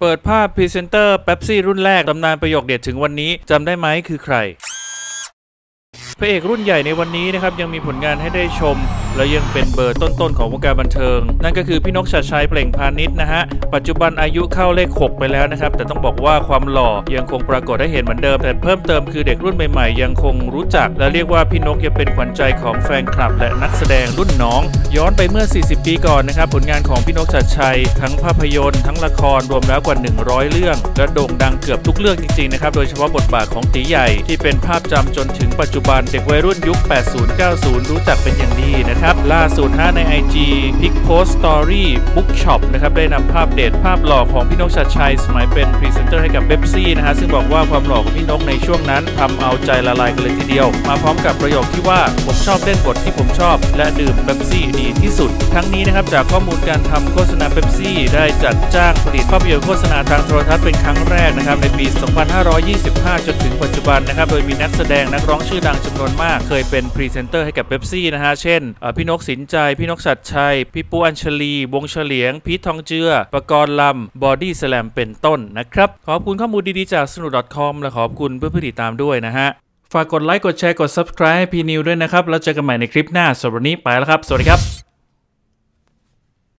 เปิดภาพพรีเซนเตอร์เป๊ปซี่รุ่นแรกตำนานประโยคเด็ดถึงวันนี้จำได้ไหมคือใคร พระเอกรุ่นใหญ่ในวันนี้นะครับยังมีผลงานให้ได้ชม และยังเป็นเบอร์ต้นๆของวงการบันเทิง นั่นก็คือพี่นกฉัตรชัยเปล่งพานิชนะฮะ ปัจจุบันอายุเข้าเลข 6 ไปแล้วนะครับ แต่ต้องบอกว่าความหล่อยังคงปรากฏให้เห็นเหมือนเดิม แต่เพิ่มเติมคือเด็กรุ่นใหม่ๆ ยังคงรู้จัก และเรียกว่าพี่นกยังเป็นขวัญใจของแฟนคลับ และนักแสดงรุ่นน้อง ย้อนไปเมื่อ 40 ปีก่อนนะครับ ผลงานของพี่นกฉัตรชัย ทั้งภาพยนตร์ทั้งละครรวมแล้วกว่า 100 เรื่อง และโด่งดังเกือบทุกเรื่องจริงๆนะครับ โดยเฉพาะบทบาทของตี๋ใหญ่ที่เป็นภาพจำจนถึงปัจจุบันเด็กวัยรุ่นยุค 80-90 รู้จักเป็นอย่างดีนะครับ ล่าสุดฮะใน IG Pic Post Story Bookshop นะครับได้นำภาพเด็ดภาพหล่อของพี่นกฉัตรชัย สมัยเป็นพรีเซนเตอร์ให้กับเป๊ปซี่นะฮะซึ่งบอกว่าความหล่อของพี่นกในช่วงนั้นทำเอาใจละลายกันเลยทีเดียว มาพร้อมกับประโยคที่ว่าผมชอบเล่นบทที่ผมชอบ และดื่มเป๊ปซี่ดีที่สุด ทั้งนี้นะครับจากข้อมูลการทำโฆษณาเป๊ปซี่ได้จัดจ้างผลิตภาพยนตร์โฆษณาทางโทรทัศน์เป็นครั้งแรกนะครับในปี 2525 จนถึงปัจจุบันนะครับโดยมีนักแสดงนักร้องชื่อดังจำนวนมาก เคยเป็นพรีเซนเตอร์ให้กับเป๊ปซี่นะฮะเช่นพี่นกสินจัยพี่นกฉัตรชัย พี่ปูอัญชลี วงเฉลียง พีททองเจือประกรณ์ลำบอดี้สแลมเป็นต้นนะครับขอบคุณข้อมูลดีๆจากสนุด .com และขอบคุณเพื่อนผู้ติดตามด้วยนะฮะ ฝากกดไลค์กดแชร์กด subscribe ให้พีนิวส์ด้วยนะครับ แล้วเจอกันใหม่ในคลิปหน้าสวันนี้ไปแล้วครับ สวัสดีครับ